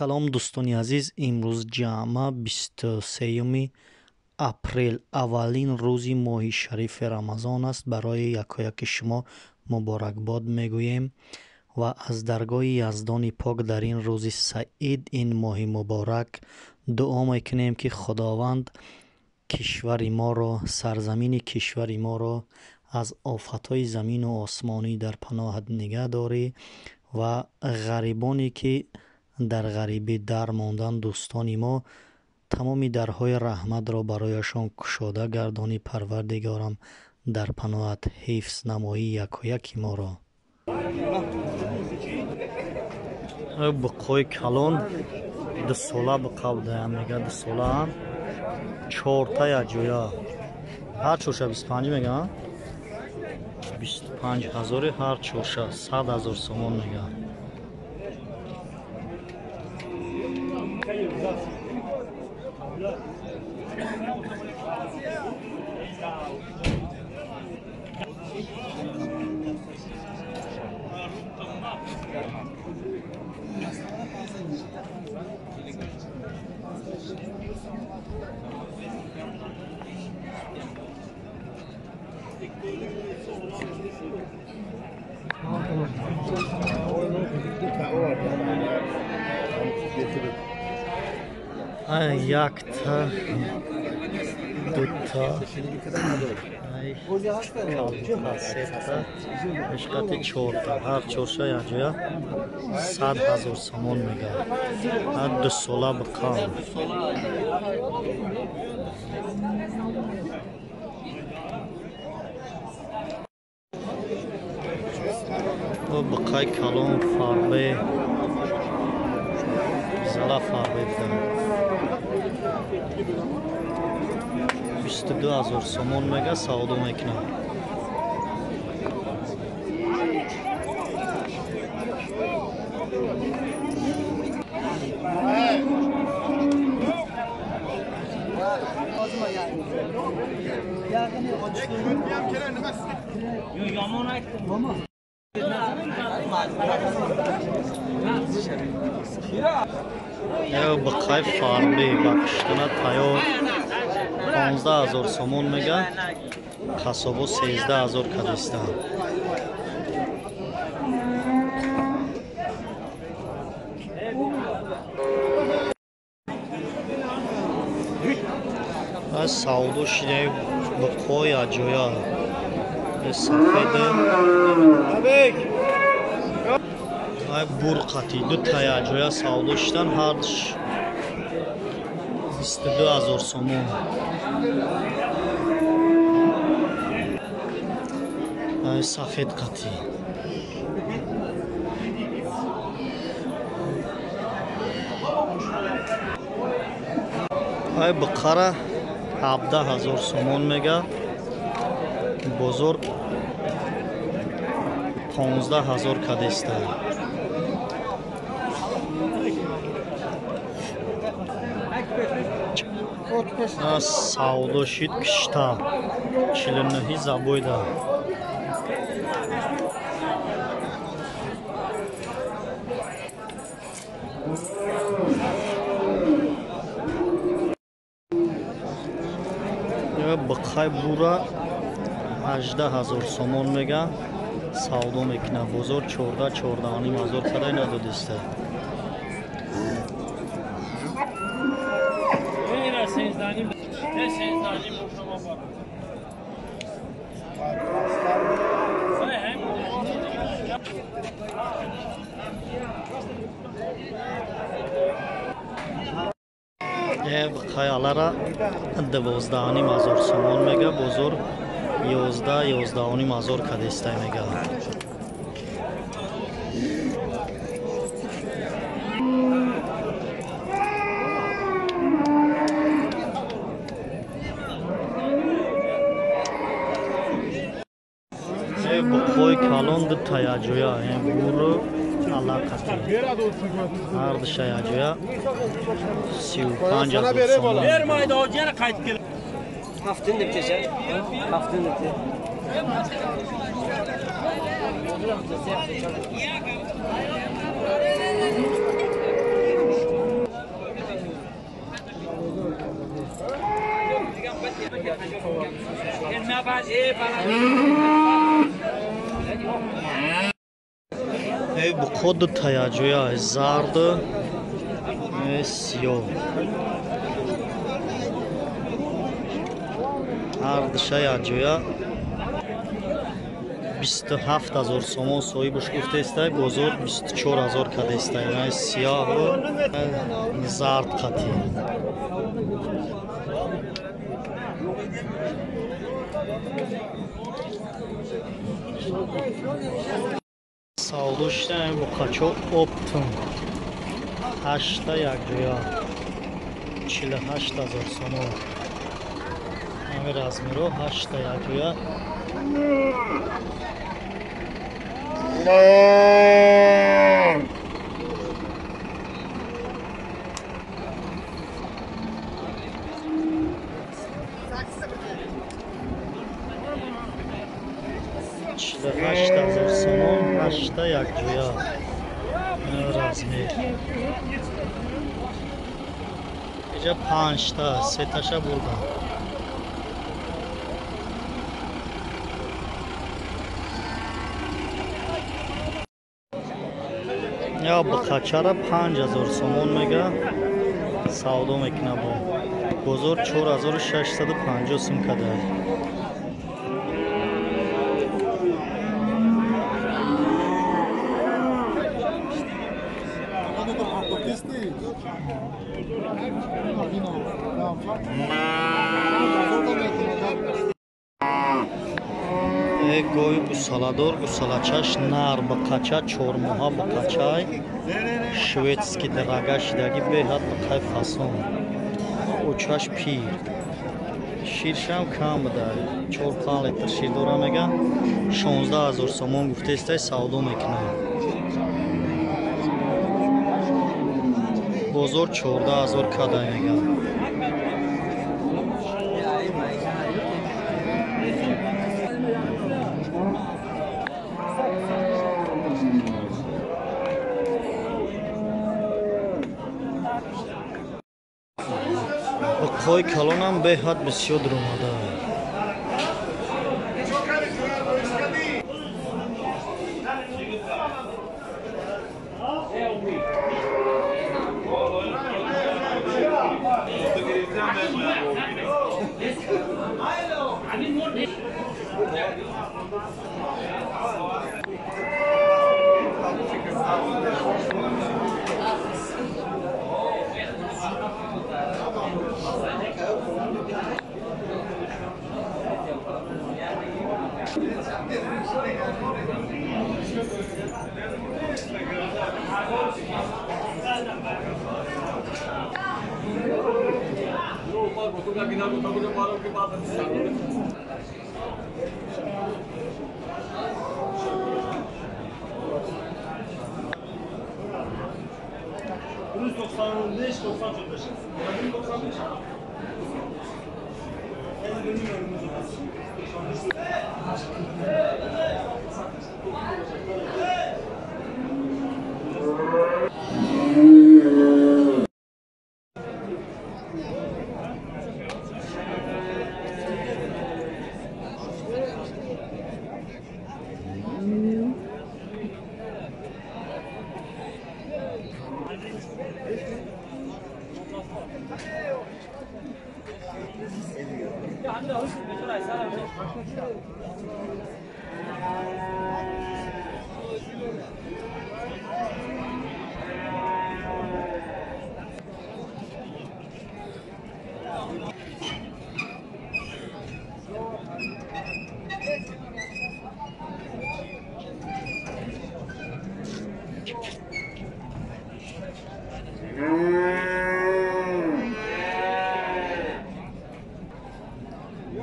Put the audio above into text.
سلام دوستان عزیز امروز جمعه 23 اپریل اولین روزی ماهی شریف رمضان است برای یک یک شما مبارک باد میگویم و از درگاه یزدان پاک در این روز سعید این ماهی مبارک دعا میکنیم که خداوند کشور ما را سرزمین کشور ما را از آفتهای زمین و آسمانی در پناهت نگه داری و غریبانی که дар ғарибӣ дар мондан дӯстони мо тамоми дарҳои раҳматро барояшон кушода гардони парвардигорам дар паноҳат ҳифз намоӣ якоякӣ моро буқои калон дусола биқавдаяа дусола чорта якҷоя ҳар чорша бистпан мега бистпан ҳазори ҳар чорша сад ҳазор сомон мегӯяд Onun dikkat var. Getirir. Ay yakta. Dutta. Kasetta. Mishkati чорта. Ҳар чорша яҷоя сад ҳазор самон мегӯяд. Ҳар ду сола ба қавм. بقای کلون فاربه زلا فاربه بدن 22 هزار سومون مگه سعودو میکنم Yag'ini ochiq qo'yib ham kerak emas. Yo'q, yomon aytdim. ё ба қайб фарби бахштана тайёр 15000 сомон мегӯяд қасобо 13000 кадистанд савдо шидаи бақои аҷоя Ay burkati, du tayajoya savdo işten harç. İstedi azor somu. Ay safet kati. Ay bakara, abda 17 هزار سومون میگه бозор 15 ҳазор кадеста савдо шид кишта 49 забойда бақай бура 18 ҳазор сомон мега савдо мекунад бозор 14 14 ҳазор қадай надодиста еб қаялара 12 ҳазор сомон мега бозор یازده یازده و نیم هزار کدیسته میگردن بخوی کلان دو تیجویا این برو аллакати ҳар ду шаяҷоя сию панҷ ҳазор сомон هفتن نبتشه هفتن نبته ای بخود تیاجویا هزار دو سیو hardisha як ҷоя 27 ҳазор сомон соҳи бушгуфта истай бозор 24 ҳазор када истай сияҳу зард қатӣ Sağoluştan bu kaço optum. Haşta yakıyor. Çile haşta zor sonu mamy rozmiaru, haşta to jak ja. Şurada haşta dursunun, haşta yakıyor. Razmi. Gece pançta, setaşa burada. या बखाचारा पाँच हज़ार सोमोन मेगा सौदो मेकना बो बुजुर्ग छोर हज़ार शश सद पाँचो सिम का दर Thank you. саладор гусалачаш нар бакача чормоҳа бакачай шведски дарага шидаги беҳад бакай фасон учаш пир ширшам кам бидар чор пан литр шир дора мега шонздаҳ ҳазор сомон гуфтестай савдо мекунам бозор чордаҳ ҳазор кадай мега Той калонам беҳад бисёр даромада और भूखों का बिना भूखा मुझे मारो की बात %95-95. Ben